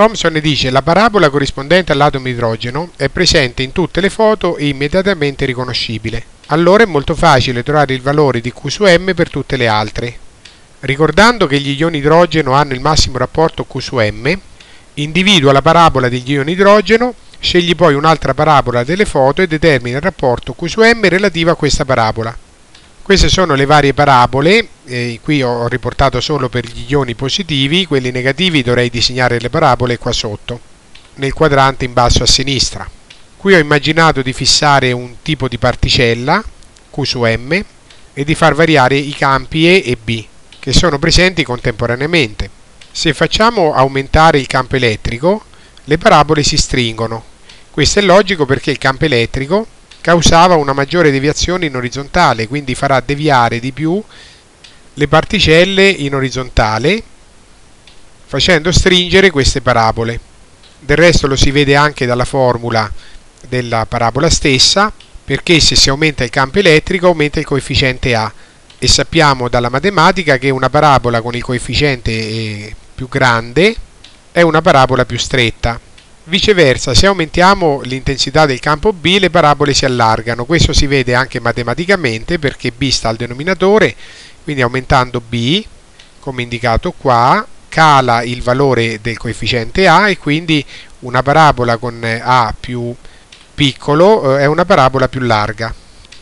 Thomson dice la parabola corrispondente all'atomo idrogeno è presente in tutte le foto e immediatamente riconoscibile. Allora è molto facile trovare il valore di Q su M per tutte le altre. Ricordando che gli ioni idrogeno hanno il massimo rapporto Q su M, individua la parabola degli ioni idrogeno, scegli poi un'altra parabola delle foto e determina il rapporto Q su M relativo a questa parabola. Queste sono le varie parabole, eh, qui ho riportato solo per gli ioni positivi, quelli negativi dovrei disegnare le parabole qua sotto, nel quadrante in basso a sinistra. Qui ho immaginato di fissare un tipo di particella, Q su M, e di far variare i campi E e B, che sono presenti contemporaneamente. Se facciamo aumentare il campo elettrico, le parabole si stringono. Questo è logico perché il campo elettrico causava una maggiore deviazione in orizzontale, quindi farà deviare di più le particelle in orizzontale facendo stringere queste parabole. Del resto lo si vede anche dalla formula della parabola stessa, perché se si aumenta il campo elettrico aumenta il coefficiente A e sappiamo dalla matematica che una parabola con il coefficiente più grande è una parabola più stretta. Viceversa, se aumentiamo l'intensità del campo B, le parabole si allargano. Questo si vede anche matematicamente perché B sta al denominatore, quindi aumentando B, come indicato qua, cala il valore del coefficiente A e quindi una parabola con A più piccolo eh, è una parabola più larga.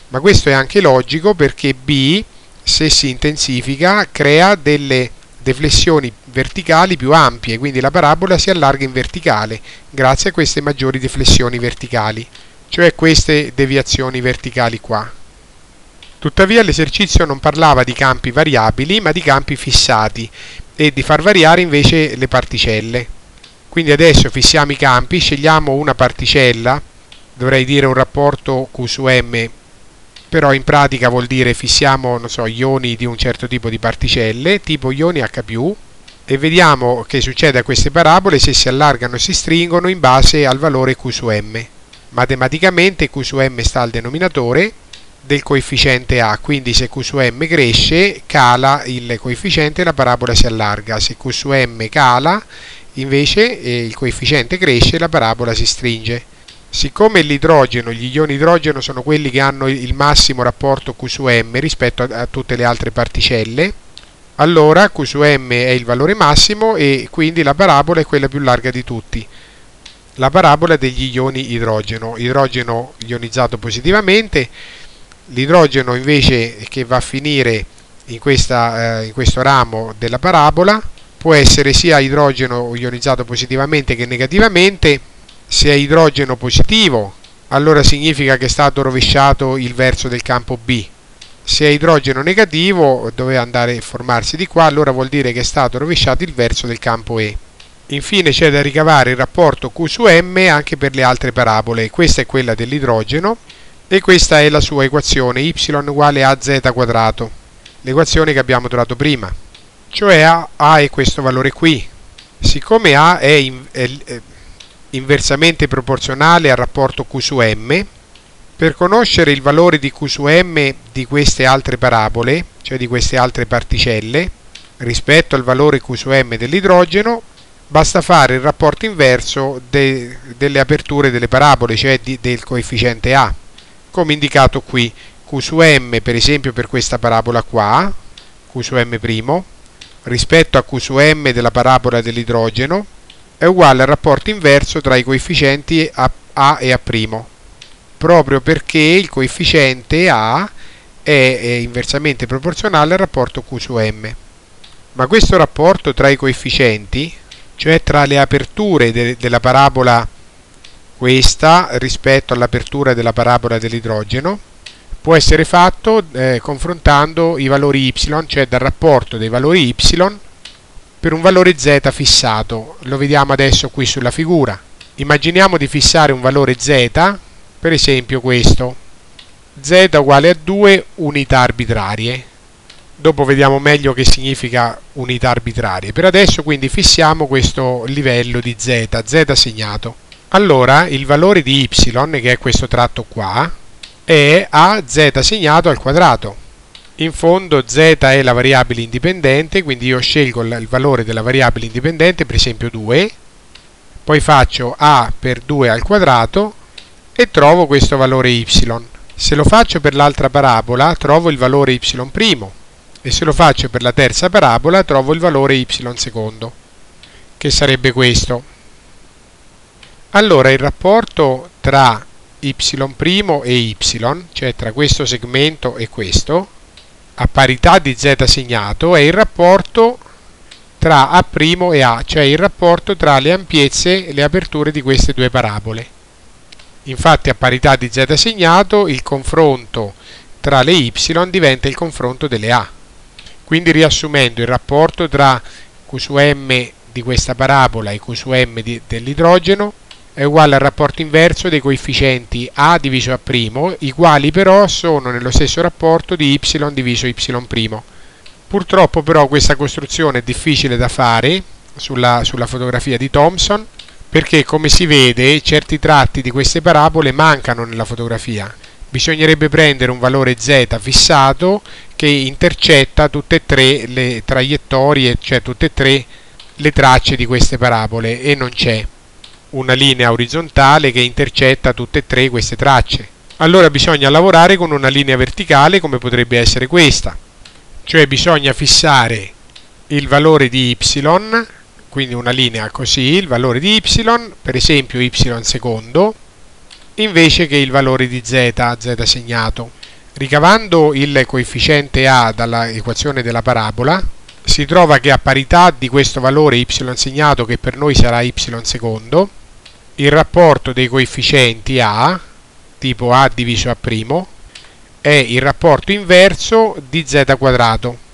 Ma questo è anche logico perché B, se si intensifica, crea delle deflessioni verticali più ampie, quindi la parabola si allarga in verticale grazie a queste maggiori deflessioni verticali, cioè queste deviazioni verticali qua. Tuttavia l'esercizio non parlava di campi variabili, ma di campi fissati e di far variare invece le particelle. Quindi adesso fissiamo i campi, scegliamo una particella, dovrei dire un rapporto Q su M però in pratica vuol dire fissiamo so, ioni di un certo tipo di particelle, tipo ioni H+, e vediamo che succede a queste parabole se si allargano o si stringono in base al valore Q su M. Matematicamente Q su M sta al denominatore del coefficiente A, quindi se Q su M cresce cala il coefficiente e la parabola si allarga, se Q su M cala invece eh, il coefficiente cresce e la parabola si stringe. Siccome l'idrogeno, gli ioni idrogeno sono quelli che hanno il massimo rapporto Q su M rispetto a tutte le altre particelle, allora Q su M è il valore massimo e quindi la parabola è quella più larga di tutti. La parabola degli ioni idrogeno, idrogeno ionizzato positivamente, l'idrogeno invece che va a finire in, questa, eh, in questo ramo della parabola può essere sia idrogeno ionizzato positivamente che negativamente se è idrogeno positivo, allora significa che è stato rovesciato il verso del campo B. Se è idrogeno negativo, doveva andare a formarsi di qua, allora vuol dire che è stato rovesciato il verso del campo E. Infine c'è da ricavare il rapporto Q su M anche per le altre parabole. Questa è quella dell'idrogeno e questa è la sua equazione y uguale a z quadrato, l'equazione che abbiamo trovato prima. Cioè A, a è questo valore qui. Siccome A è, in, è, è inversamente proporzionale al rapporto Q su M, per conoscere il valore di Q su M di queste altre parabole, cioè di queste altre particelle, rispetto al valore Q su M dell'idrogeno, basta fare il rapporto inverso de, delle aperture delle parabole, cioè di, del coefficiente A, come indicato qui. Q su M, per esempio, per questa parabola qua, Q su M', rispetto a Q su M della parabola dell'idrogeno, è uguale al rapporto inverso tra i coefficienti A, A e A', proprio perché il coefficiente A è, inversamente proporzionale al rapporto Q su M. Ma questo rapporto tra i coefficienti, cioè tra le aperture de, della parabola questa rispetto all'apertura della parabola dell'idrogeno, può essere fatto eh, confrontando i valori y, cioè dal rapporto dei valori y per un valore z fissato. Lo vediamo adesso qui sulla figura. Immaginiamo di fissare un valore z, per esempio questo, z uguale a 2 unità arbitrarie. Dopo vediamo meglio che significa unità arbitrarie. Per adesso quindi fissiamo questo livello di z, z segnato. Allora il valore di y, che è questo tratto qua, è a z segnato al quadrato in fondo z è la variabile indipendente, quindi io scelgo il valore della variabile indipendente, per esempio 2, poi faccio a per 2 al quadrato e trovo questo valore y. Se lo faccio per l'altra parabola trovo il valore y' e se lo faccio per la terza parabola trovo il valore y secondo, che sarebbe questo. Allora il rapporto tra y' e y, cioè tra questo segmento e questo, a parità di z segnato, è il rapporto tra A' e A, cioè il rapporto tra le ampiezze e le aperture di queste due parabole. Infatti a parità di z segnato il confronto tra le y diventa il confronto delle A. Quindi riassumendo il rapporto tra Q su m di questa parabola e Q su m dell'idrogeno è uguale al rapporto inverso dei coefficienti A diviso A', i quali però sono nello stesso rapporto di y diviso y'. Purtroppo però questa costruzione è difficile da fare sulla, sulla fotografia di Thomson perché come si vede certi tratti di queste parabole mancano nella fotografia bisognerebbe prendere un valore z fissato che intercetta tutte e tre le traiettorie, cioè tutte e tre le tracce di queste parabole e non c'è una linea orizzontale che intercetta tutte e tre queste tracce. Allora bisogna lavorare con una linea verticale come potrebbe essere questa, cioè bisogna fissare il valore di y, quindi una linea così, il valore di y, per esempio y secondo, invece che il valore di z, z segnato. Ricavando il coefficiente a dall'equazione della parabola, si trova che a parità di questo valore y segnato, che per noi sarà y secondo, il rapporto dei coefficienti a, tipo a diviso a', è il rapporto inverso di z quadrato.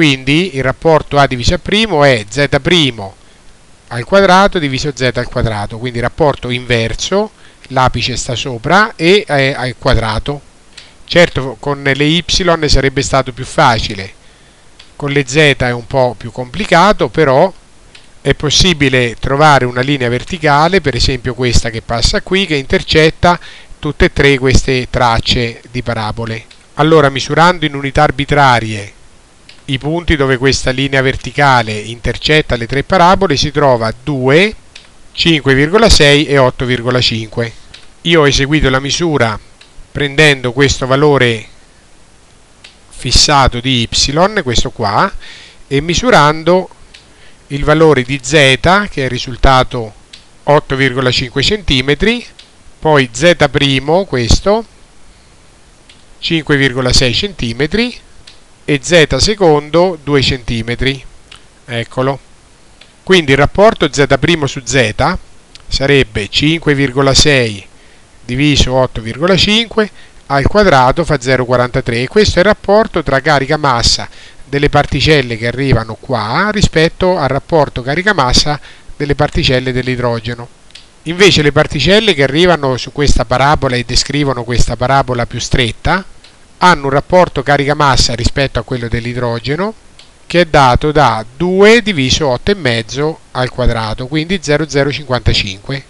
Quindi il rapporto a diviso a' è z' al quadrato diviso z al quadrato, quindi rapporto inverso l'apice sta sopra e è al quadrato. Certo con le y sarebbe stato più facile, con le z è un po' più complicato, però è possibile trovare una linea verticale, per esempio questa che passa qui, che intercetta tutte e tre queste tracce di parabole. Allora, misurando in unità arbitrarie i punti dove questa linea verticale intercetta le tre parabole, si trova 2, 5,6 e 8,5 io ho eseguito la misura prendendo questo valore fissato di y, questo qua, e misurando il valore di z, che è risultato 8,5 cm, poi z', questo, 5,6 cm, e z secondo 2 cm. Eccolo. Quindi il rapporto z' su z sarebbe 5,6 diviso 8,5 al quadrato fa 0,43 e questo è il rapporto tra carica massa delle particelle che arrivano qua rispetto al rapporto carica massa delle particelle dell'idrogeno. Invece le particelle che arrivano su questa parabola e descrivono questa parabola più stretta hanno un rapporto carica massa rispetto a quello dell'idrogeno che è dato da 2 diviso 8,5 al quadrato, quindi 0,055.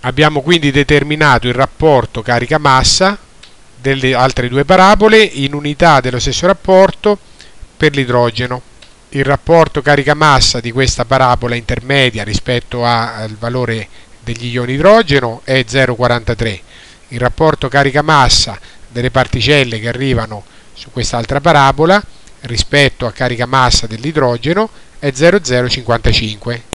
Abbiamo quindi determinato il rapporto carica-massa delle altre due parabole in unità dello stesso rapporto per l'idrogeno. Il rapporto carica-massa di questa parabola intermedia rispetto al valore degli ioni idrogeno è 0,43. Il rapporto carica-massa delle particelle che arrivano su quest'altra parabola rispetto a carica-massa dell'idrogeno è 0,055.